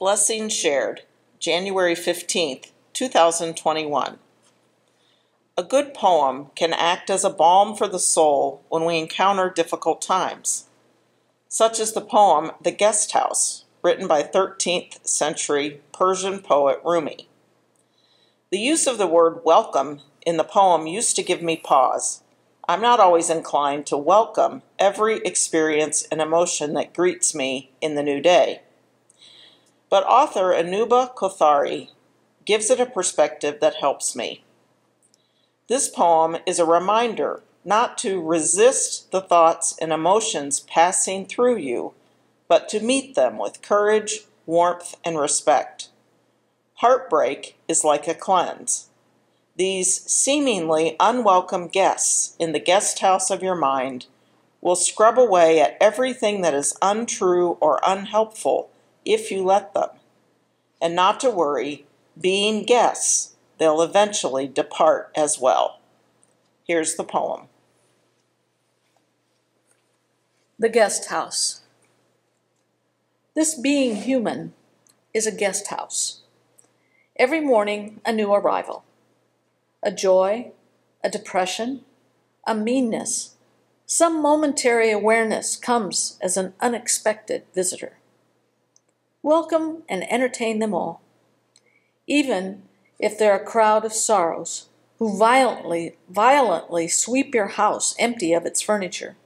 Blessing shared, January 15th, 2021. A good poem can act as a balm for the soul when we encounter difficult times. Such is the poem The Guest House, written by 13th century Persian poet Rumi. The use of the word welcome in the poem used to give me pause. I'm not always inclined to welcome every experience and emotion that greets me in the new day. But author Anuba Kothari gives it a perspective that helps me. This poem is a reminder not to resist the thoughts and emotions passing through you, but to meet them with courage, warmth, and respect. Heartbreak is like a cleanse. These seemingly unwelcome guests in the guest house of your mind will scrub away at everything that is untrue or unhelpful if you let them. And not to worry, being guests, they'll eventually depart as well. Here's the poem The Guest House. This being human is a guest house. Every morning, a new arrival. A joy, a depression, a meanness, some momentary awareness comes as an unexpected visitor. Welcome and entertain them all, even if they're a crowd of sorrows who violently, violently sweep your house empty of its furniture.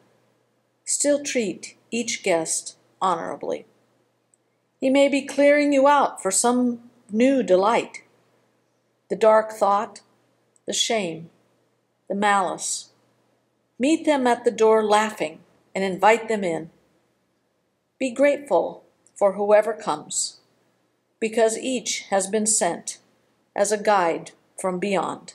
Still treat each guest honorably. He may be clearing you out for some new delight. The dark thought, the shame, the malice. Meet them at the door laughing and invite them in. Be grateful for whoever comes, because each has been sent as a guide from beyond.